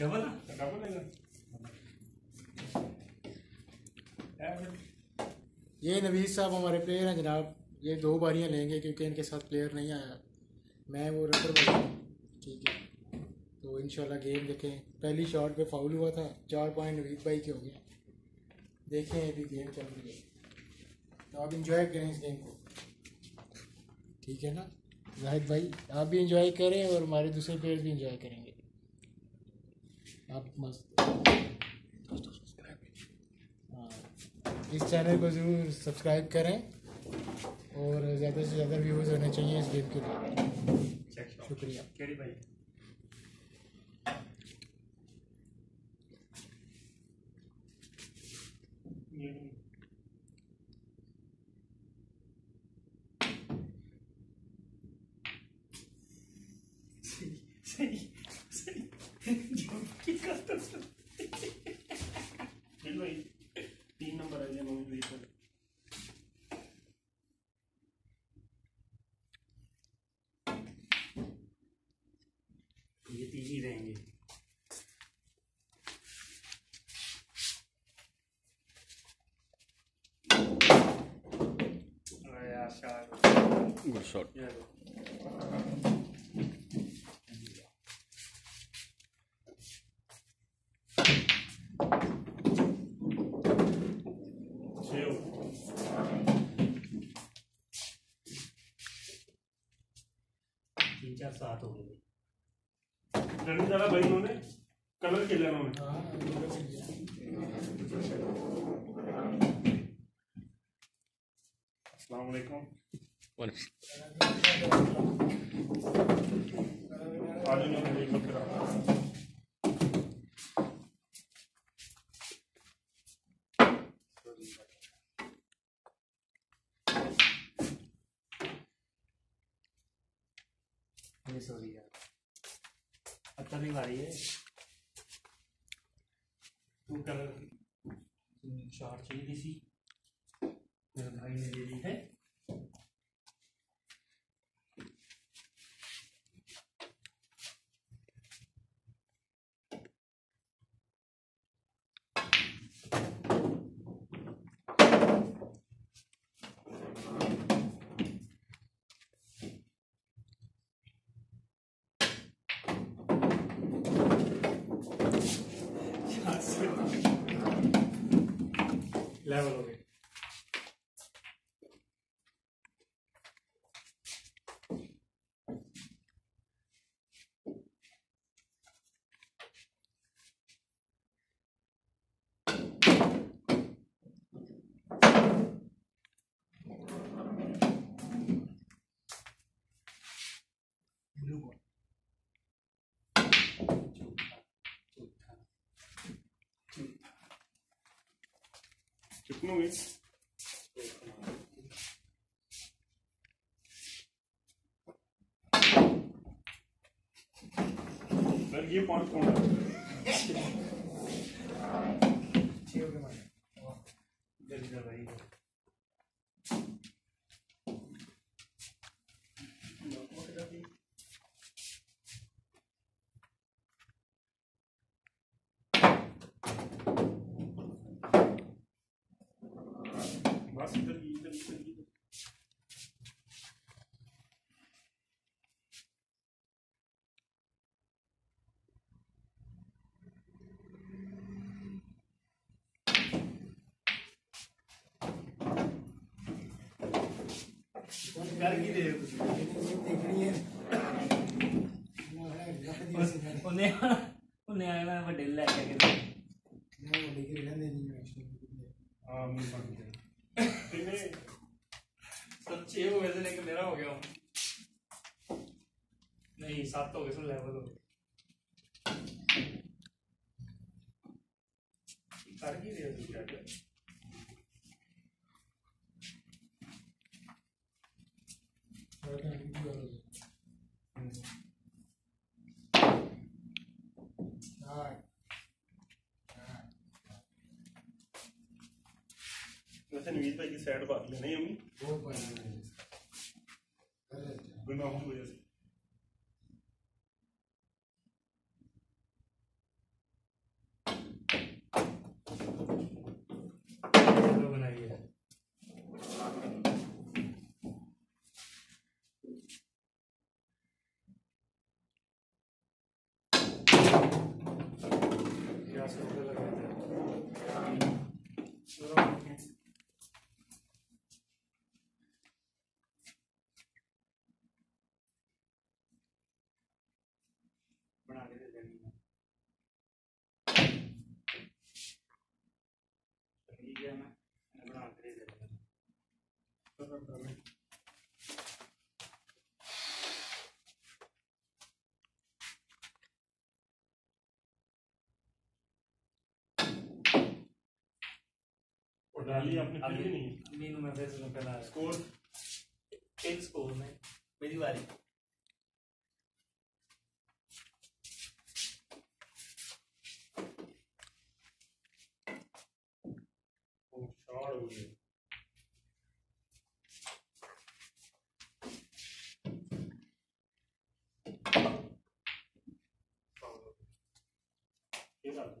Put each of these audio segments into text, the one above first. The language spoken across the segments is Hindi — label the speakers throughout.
Speaker 1: डबल
Speaker 2: डबल
Speaker 3: ये नवीद साहब हमारे प्लेयर हैं जनाब। ये दो बारियाँ लेंगे क्योंकि इनके साथ प्लेयर नहीं आया। मैं वो रबर ठीक है। तो इंशाल्लाह गेम देखें। पहली शॉट पे फाउल हुआ था। चार पॉइंट नवीद भाई के हो गए। देखें अभी गेम चल रही है। तो आप इंजॉय करें इस गेम को। ठीक है ना? जाहिद भाई आप भी इंजॉय करें और हमारे दूसरे प्लेयर्स भी इंजॉय करेंगे। आप मस्त। हाँ इस चैनल को ज़रूर सब्सक्राइब करें और ज़्यादा से ज़्यादा व्यूज़ होने चाहिए इस गेम के लिए। शुक्रिया।
Speaker 2: सही सही जो की करता भाई तीन नंबर आ गया मम्मी प्लीज़ सर ये तीन ही रहेंगे आया शार
Speaker 4: गुड शॉट
Speaker 2: ये लो सेव चार सात हो गए। रनिंग करा भाई इन्होंने कलर खेला इन्होंने।
Speaker 3: हाँ
Speaker 2: अस्सलाम वालेकुम। आज इन्होंने एक मत करा
Speaker 1: ये सॉरी यार अब तभी बारी है।
Speaker 2: टू कलर
Speaker 1: शॉर्ट चाहिए थी मेरे भाई ने दे दी है।
Speaker 2: लेवल हो कितने ये पॉइंट कौन है? ਬਸ
Speaker 1: ਇਧਰ ਜੀ ਇਧਰ
Speaker 3: ਜੀ ਕਰ ਕੀ ਰਹੇ ਹੋ ਤੁਸੀਂ ਦੇਖਣੀ ਹੈ
Speaker 1: ਉਹਨੇ ਉਹਨੇ ਆਇਆ ਵੱਡੇ ਲੈ ਕੇ
Speaker 3: ਗਏ ਨਹੀਂ ਵੱਡੇ ਕੀ ਰਹਿੰਦੇ ਨਹੀਂ
Speaker 2: ਆ ਮੈਂ ਪੜ੍ਹਦੇ गया कितने
Speaker 1: हो गए थे मेरा हो गया नहीं सात हो गए सो लेवल हो? गए
Speaker 2: ਤਨਵੀਰ ਭਾਈ ਦੀ ਸਾਈਡ ਬਾਕੀ ਨਹੀਂ। ਆਉਣੀ ਉਹ ਪਾਣੀ ਬਿਨਾਂ ਹੋਈ
Speaker 1: ਵਜ੍ਹਾ डाली आपने नहीं
Speaker 2: मीनू मैं फिर से पहला
Speaker 1: स्कोर
Speaker 2: एक स्कोर में मेरी बारी
Speaker 1: शॉट हो गई ये बात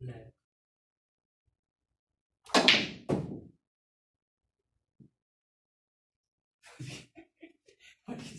Speaker 2: black